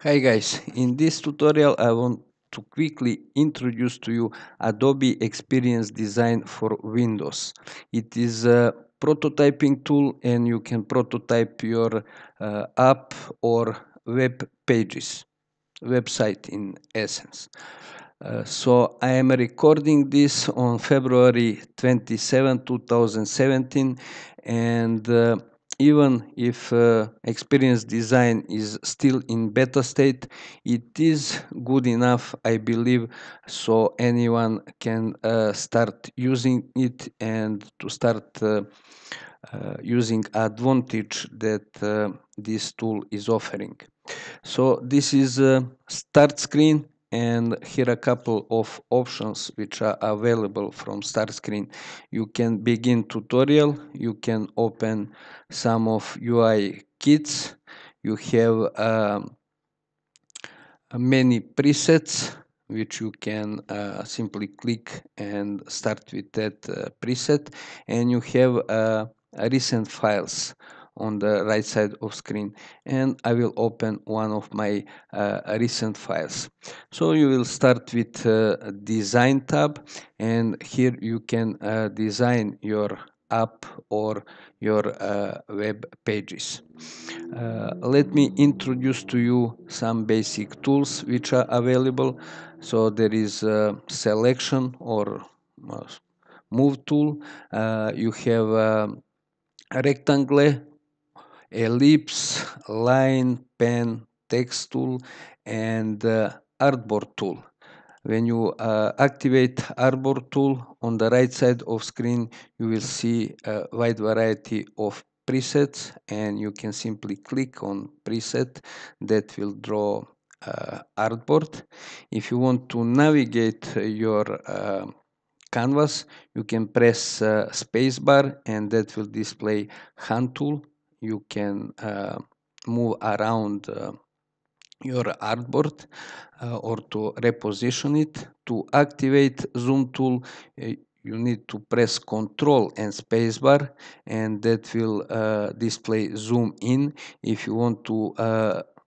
Hi guys, in this tutorial I want to quickly introduce to you Adobe Experience Design for Windows. It is a prototyping tool and you can prototype your uh, app or web pages, website in essence. Uh, so I am recording this on February 27, 2017 and uh, even if uh, experience design is still in beta state it is good enough i believe so anyone can uh, start using it and to start uh, uh using advantage that uh, this tool is offering. So this is a start screen and here are a couple of options which are available from start screen you can begin tutorial you can open some of ui kits. You have um, many presets which you can uh, simply click and start with that uh, preset. And you have uh, recent files on the right side of screen and I will open one of my uh, recent files. So you will start with uh, design tab and here you can uh, design your app or your uh, web pages. Uh, let me introduce to you some basic tools which are available. So there is selection or uh, move tool. you have um, rectangle ellipse, line, pen, text tool, and uh, artboard tool. When you uh, activate artboard tool on the right side of screen, you will see a wide variety of presets and you can simply click on preset that will draw uh, artboard. If you want to navigate your uh, canvas, you can press uh, spacebar and that will display hand tool you can uh, move around uh, your artboard uh, or to reposition it. To activate zoom tool, you need to press Ctrl and spacebar and that will display zoom in. If you want to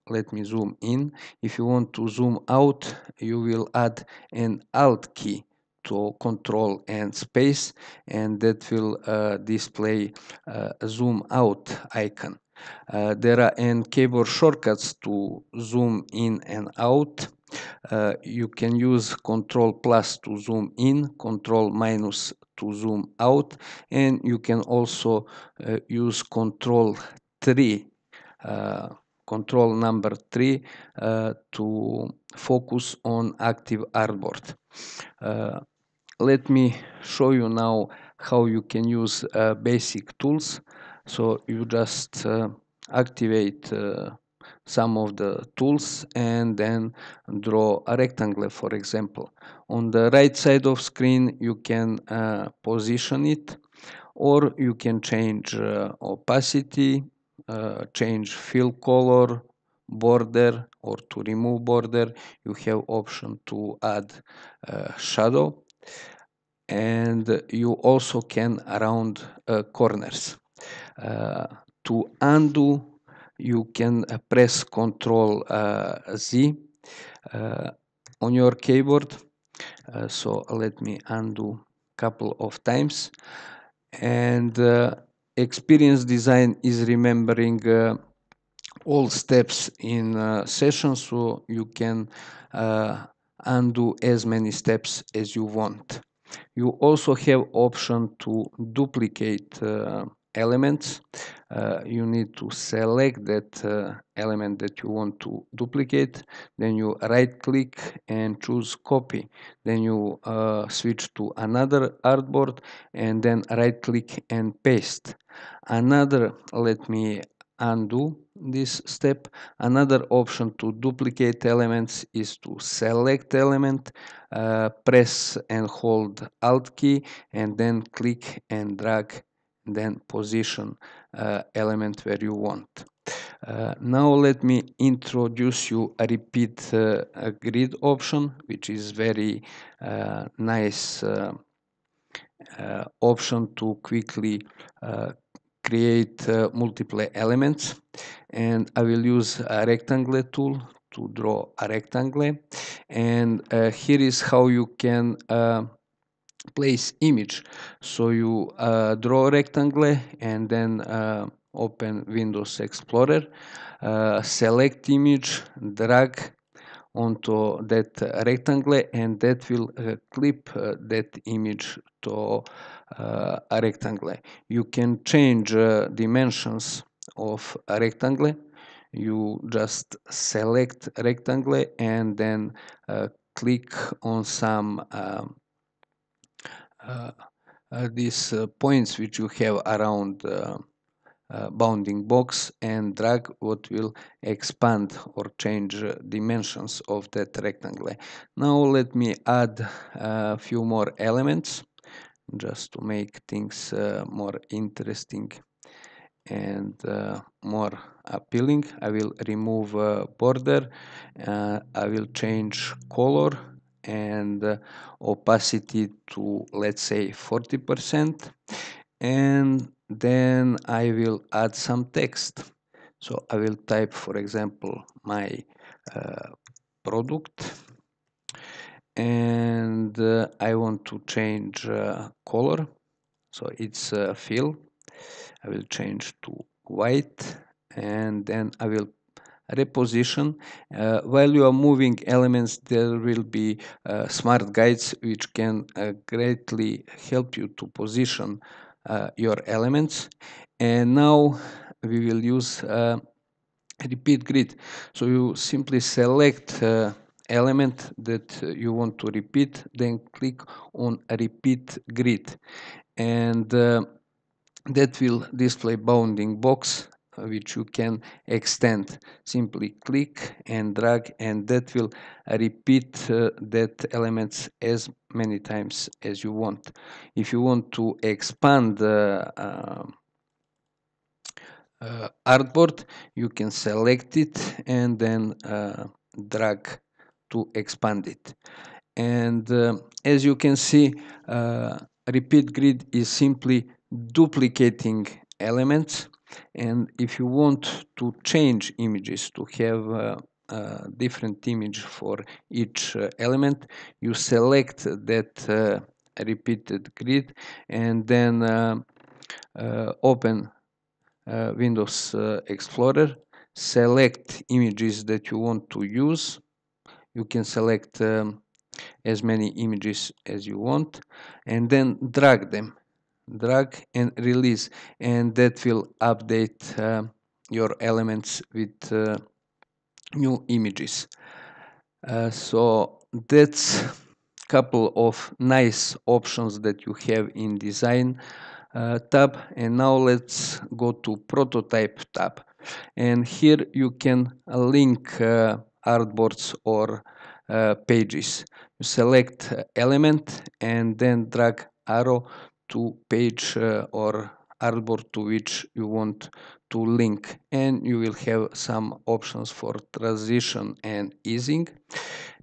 let me zoom in. If you want to zoom out, you will add an Alt key to control and space and that will uh, display uh, zoom out icon. Uh, there are n keyboard shortcuts to zoom in and out. Uh, you can use control plus to zoom in, control minus to zoom out and you can also uh, use control 3 uh, control number 3 to focus on active artboard let me show you now how you can use uh, basic tools. So you just uh, activate uh, some of the tools and then draw a rectangle for example. On the right side of screen you can uh, position it or you can change uh, opacity uh, change fill color border or to remove border. You have option to add shadow and you also can around uh, corners. Uh, to undo, you can uh, press Ctrl uh, Z uh, on your keyboard. Uh, so let me undo couple of times. And experience design is remembering all steps in session, so you can undo as many steps as you want. You also have option to duplicate uh, elements. Uh, you need to select that uh, element that you want to duplicate. Then you right click and choose copy. Then you uh, switch to another artboard and then right click and paste. Another, let me undo this step. Another option to duplicate elements is to select element, uh, press and hold Alt key, and then click and drag, then position uh, element where you want. Uh, now let me introduce you a repeat uh, a grid option, which is very uh, nice uh, option to quickly create uh, multiple elements and I will use a rectangle tool to draw a rectangle. And uh, here is how you can uh, place image. So you draw a rectangle and then open Windows Explorer uh, select image drag onto that rectangle and that will uh, clip uh, that image to uh, a rectangle. You can change dimensions of a rectangle. You just select rectangle and then click on some um, uh, uh, these uh, points which you have around uh, bounding box and drag what will expand or change dimensions of that rectangle. Now let me add a few more elements just to make things uh, more interesting and uh, more appealing. I will remove border, uh, I will change color and uh, opacity to let's say 40% and then I will add some text. So I will type for example my uh, product and uh, I want to change uh, color. So it's uh, fill. I will change to white and then I will reposition. Uh, while you are moving elements there will be uh, smart guides which can greatly help you to position your elements. And now we will use uh, repeat grid. So you simply select uh, element that you want to repeat then click on repeat grid. And uh, that will display bounding box. uh, which you can extend. Simply click and drag and that will repeat uh, that elements as many times as you want. If you want to expand uh, uh, artboard you can select it and then uh, drag to expand it. And uh, as you can see repeat grid is simply duplicating elements and if you want to change images to have uh, a different image for each uh, element you select that uh, repeated grid and then uh, uh, open Windows Explorer select images that you want to use. You can select um, as many images as you want and then drag them drag and release and that will update uh, your elements with uh, new images. Uh, so that's couple of nice options that you have in design uh, tab. And now let's go to prototype tab. And here you can link uh, artboards or uh, pages. You select element and then drag arrow to page uh, or artboard to which you want to link. And you will have some options for transition and easing.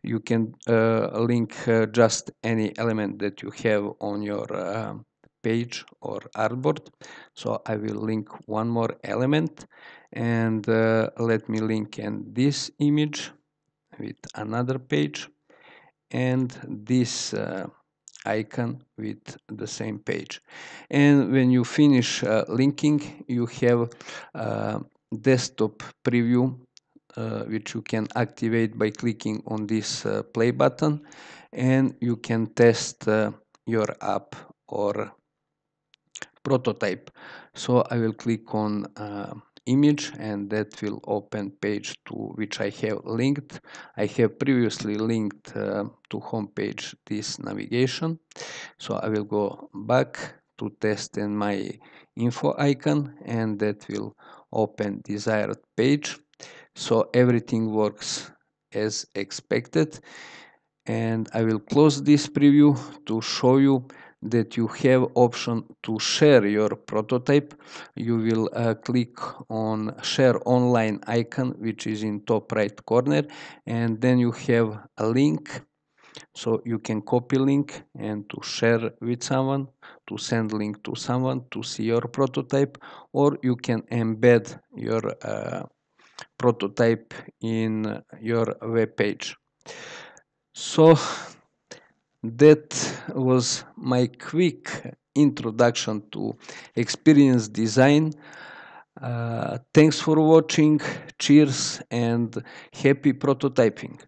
You can uh, link uh, just any element that you have on your uh, page or artboard. So I will link one more element. And uh, let me link in this image with another page. And this uh, icon with the same page. And when you finish uh, linking you have uh, desktop preview uh, which you can activate by clicking on this uh, play button. And you can test uh, your app or prototype. So I will click on image and that will open page to which I have linked. I have previously linked uh, to homepage this navigation. So I will go back to test in my info icon and that will open desired page. So everything works as expected and I will close this preview to show you that you have option to share your prototype you will uh, click on share online icon which is in top right corner and then you have a link so you can copy link and to share with someone to send link to someone to see your prototype or you can embed your uh, prototype in your web page. So that was my quick introduction to experience design. Uh, thanks for watching, cheers and happy prototyping.